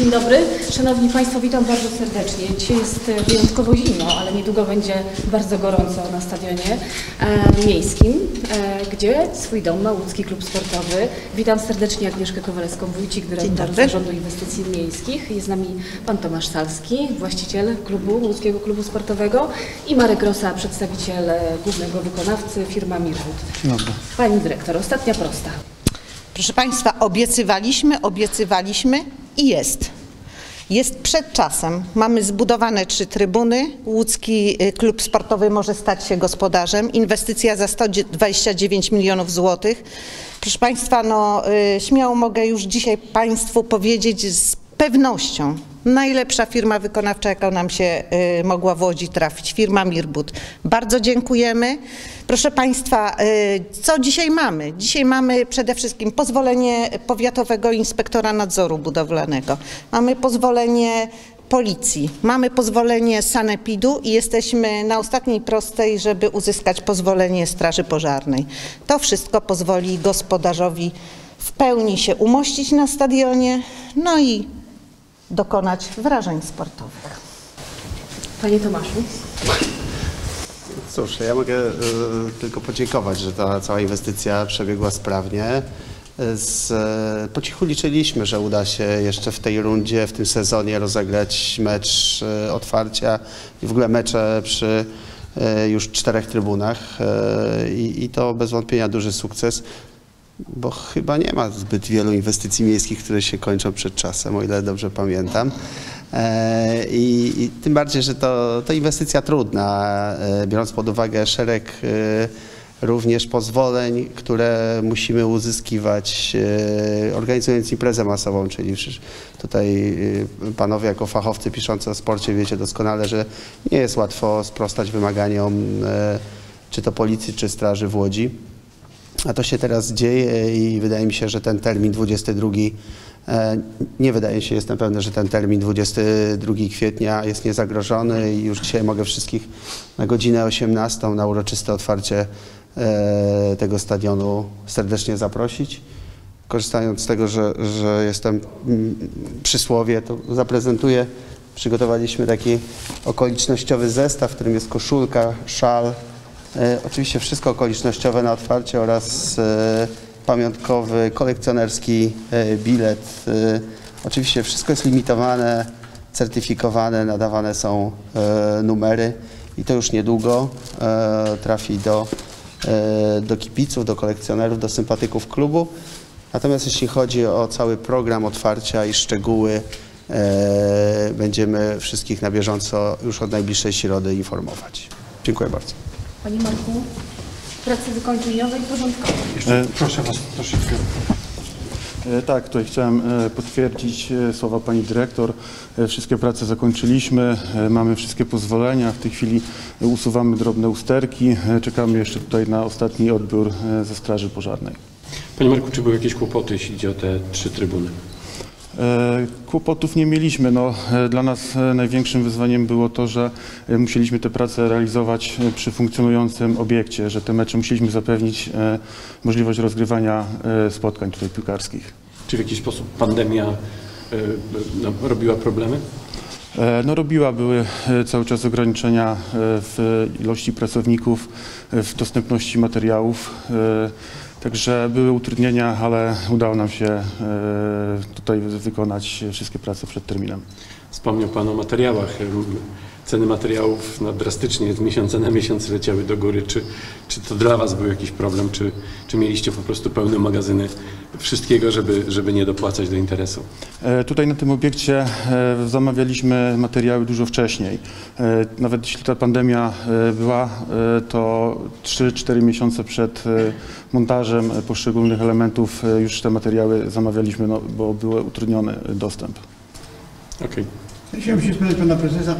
Dzień dobry. Szanowni Państwo, witam bardzo serdecznie. Dzisiaj jest e, wyjątkowo zimno, ale niedługo będzie bardzo gorąco na stadionie e, miejskim, e, gdzie swój dom ma Łódzki Klub Sportowy. Witam serdecznie Agnieszkę Kowalewską-Wójcik, dyrektor. Zarządu Inwestycji Miejskich. Jest z nami Pan Tomasz Salski, właściciel klubu, Łódzkiego Klubu Sportowego i Marek Rosa, przedstawiciel e, głównego wykonawcy, firma Mirwood. Dobra. Pani dyrektor, ostatnia prosta. Proszę Państwa, obiecywaliśmy, obiecywaliśmy i jest. Jest przed czasem. Mamy zbudowane trzy trybuny. Łódzki y, Klub Sportowy może stać się gospodarzem. Inwestycja za 129 milionów złotych. Proszę Państwa, no, y, śmiało mogę już dzisiaj Państwu powiedzieć z pewnością, najlepsza firma wykonawcza, jaka nam się y, mogła w Łodzi trafić, firma Mirbut. Bardzo dziękujemy. Proszę Państwa, y, co dzisiaj mamy? Dzisiaj mamy przede wszystkim pozwolenie Powiatowego Inspektora Nadzoru Budowlanego. Mamy pozwolenie Policji, mamy pozwolenie Sanepidu i jesteśmy na ostatniej prostej, żeby uzyskać pozwolenie Straży Pożarnej. To wszystko pozwoli gospodarzowi w pełni się umościć na stadionie, no i dokonać wrażeń sportowych. Panie Tomaszu. Cóż, ja mogę e, tylko podziękować, że ta cała inwestycja przebiegła sprawnie. E, Z, e, po cichu liczyliśmy, że uda się jeszcze w tej rundzie, w tym sezonie rozegrać mecz otwarcia i w ogóle mecze przy już czterech trybunach i, i to bez wątpienia duży sukces, bo chyba nie ma zbyt wielu inwestycji miejskich, które się kończą przed czasem, o ile dobrze pamiętam. E, I, i tym bardziej, że to, to inwestycja trudna, e, biorąc pod uwagę szereg e, również pozwoleń, które musimy uzyskiwać organizując imprezę masową, czyli tutaj panowie jako fachowcy piszący o sporcie wiecie doskonale, że nie jest łatwo sprostać wymaganiom czy to policji, czy straży w Łodzi. A to się teraz dzieje i wydaje mi się, że ten termin 22, e, nie wydaje się, jestem pewny, że ten termin 22 kwietnia jest niezagrożony i już dzisiaj mogę wszystkich na godzinę 18 na uroczyste otwarcie e, tego stadionu serdecznie zaprosić. Korzystając z tego, że, że jestem mm, przy słowie, to zaprezentuję. Przygotowaliśmy taki okolicznościowy zestaw, w którym jest koszulka, szal, Oczywiście wszystko okolicznościowe na otwarcie oraz e, pamiątkowy, kolekcjonerski e, bilet. E, Oczywiście wszystko jest limitowane, certyfikowane, nadawane są e, numery i to już niedługo e, trafi do, e, do kibiców, do kolekcjonerów, do sympatyków klubu. Natomiast jeśli chodzi o cały program otwarcia i szczegóły, e, będziemy wszystkich na bieżąco już od najbliższej środy informować. Dziękuję bardzo. Panie Marku, pracy wykończeniowe i porządkowe. E, proszę Was troszeczkę. E, tak, tutaj chciałem e, potwierdzić e, słowa Pani Dyrektor. Wszystkie prace zakończyliśmy, mamy wszystkie pozwolenia. W tej chwili usuwamy drobne usterki. Czekamy jeszcze tutaj na ostatni odbiór ze Straży Pożarnej. Panie Marku, czy były jakieś kłopoty, jeśli chodzi o te trzy trybuny? E, Kłopotów nie mieliśmy. No, e, dla nas e, największym wyzwaniem było to, że musieliśmy te prace realizować przy funkcjonującym obiekcie, że te mecze musieliśmy zapewnić możliwość rozgrywania spotkań tutaj piłkarskich. Czy w jakiś sposób pandemia no, robiła problemy? No robiła, były cały czas ograniczenia w ilości pracowników, w dostępności materiałów, także były utrudnienia, ale udało nam się e, tutaj wykonać wszystkie prace przed terminem. Wspomniał Pan o materiałach. Ceny materiałów no, drastycznie z miesiąca na miesiąc leciały do góry. Czy, czy to dla Was był jakiś problem? Czy, czy mieliście po prostu pełne magazyny wszystkiego, żeby, żeby nie dopłacać do interesu? E, Tutaj na tym obiekcie e, zamawialiśmy materiały dużo wcześniej. E, Nawet jeśli ta pandemia e, była, e, to 3-4 miesiące przed e, montażem poszczególnych elementów e, już te materiały zamawialiśmy, no, bo był utrudniony dostęp. Okej. Chciałem się spytać pana prezesa,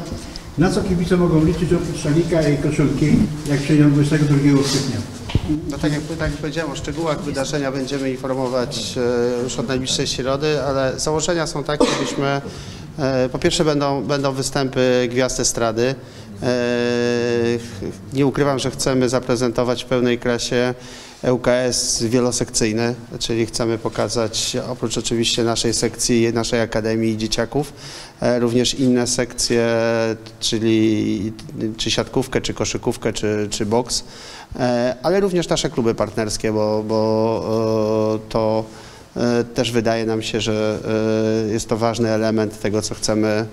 na co kibice mogą liczyć oprócz szalika i koszulki, jak przyjdą 22 kwietnia? No tak jak, tak jak powiedziałem, o szczegółach wydarzenia będziemy informować e, już od najbliższej środy, ale założenia są takie, abyśmy e, po pierwsze będą, będą występy gwiazd estrady. E, Nie ukrywam, że chcemy zaprezentować w pełnej krasie ŁKS wielosekcyjny, czyli chcemy pokazać oprócz oczywiście naszej sekcji, naszej akademii dzieciaków, e, również inne sekcje, czyli czy siatkówkę, czy koszykówkę, czy, czy boks, e, ale również nasze kluby partnerskie, bo, bo to też wydaje nam się, że jest to ważny element tego, co chcemy,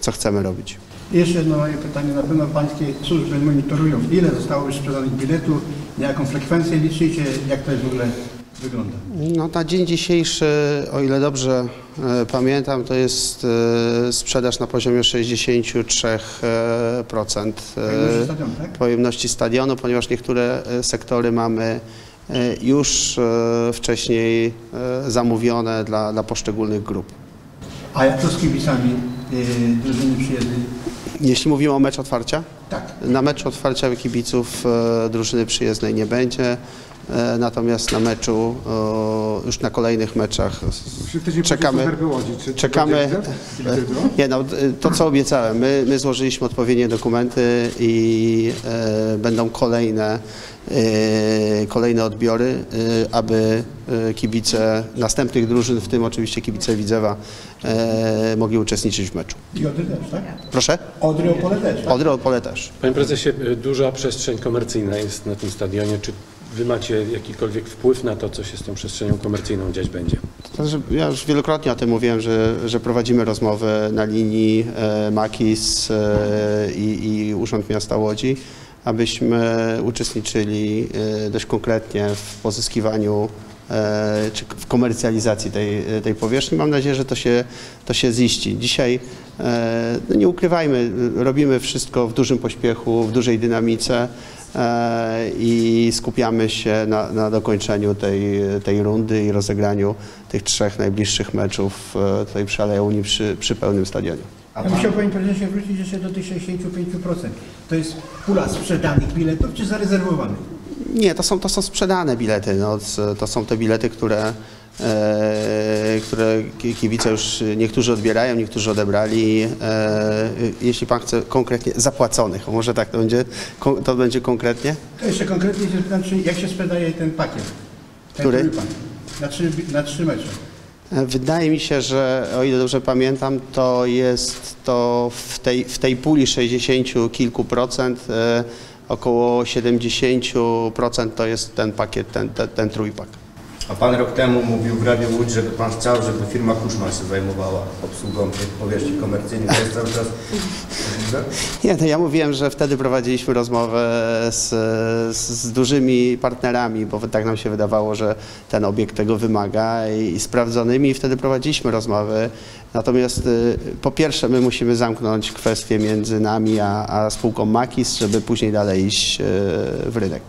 co chcemy robić. Jeszcze jedno moje pytanie. Na pewno pańskie służby monitorują, ile zostało już sprzedanych biletów, na jaką frekwencję liczycie, jak to jest w ogóle wygląda. No, na dzień dzisiejszy, o ile dobrze e, pamiętam, to jest e, sprzedaż na poziomie 63%. E, procent, Pojemności stadionu, tak? pojemności stadionu, ponieważ niektóre sektory mamy już wcześniej zamówione dla, dla poszczególnych grup. A jak to z kibicami drużyny przyjezdnej? Jeśli mówimy o mecz otwarcia, Tak. na meczu otwarcia kibiców e, drużyny przyjezdnej nie będzie, natomiast na meczu, e, już na kolejnych meczach czekamy. Czekamy. Nie, no, to co obiecałem, my, my złożyliśmy odpowiednie dokumenty i e, będą kolejne, e, kolejne odbiory, e, aby e, kibice następnych drużyn, w tym oczywiście kibice Widzewa, e, mogli uczestniczyć w meczu. I Odry też, tak? Proszę? Odry Opole też, tak? Odry Opole też. Panie prezesie, duża przestrzeń komercyjna jest na tym stadionie. Czy wy macie jakikolwiek wpływ na to, co się z tą przestrzenią komercyjną dziać będzie? Także ja już wielokrotnie o tym mówiłem, że, że prowadzimy rozmowy na linii e, Makis e, i, i Urząd Miasta Łodzi, abyśmy uczestniczyli e, dość konkretnie w pozyskiwaniu czy w komercjalizacji tej, tej powierzchni. Mam nadzieję, że to się, to się ziści. Dzisiaj, no nie ukrywajmy, robimy wszystko w dużym pośpiechu, w dużej dynamice i skupiamy się na, na dokończeniu tej, tej rundy i rozegraniu tych trzech najbliższych meczów e, tutaj przy Alei Unii przy, przy pełnym stadionie. Ja bym chciał Panie Prezesie wrócić jeszcze do tych 65%. To jest pula sprzedanych biletów czy zarezerwowanych? Nie, to są, to są sprzedane bilety. No, to są te bilety, które, e, które ki- kibice już niektórzy odbierają, niektórzy odebrali. E, jeśli pan chce konkretnie zapłaconych, może tak to będzie, to będzie konkretnie? To jeszcze konkretnie się pytam, czy jak się sprzedaje ten pakiet? Ten Który? Na trzy, na trzy mecze. E, Wydaje mi się, że o ile dobrze pamiętam, to jest to w tej, w tej puli 60 kilku procent, e, około 70% to jest ten pakiet, ten, ten, ten trójpak. A pan rok temu mówił w Radiu Łódź, żeby pan chciał, żeby firma Kuszman się zajmowała obsługą tych powierzchni komercyjnych. To jest cały czas? Nie, no ja mówiłem, że wtedy prowadziliśmy rozmowę z, z, z dużymi partnerami, bo tak nam się wydawało, że ten obiekt tego wymaga i, i sprawdzonymi i wtedy prowadziliśmy rozmowy. Natomiast y, po pierwsze my musimy zamknąć kwestię między nami a, a spółką Makis, żeby później dalej iść y, w rynek.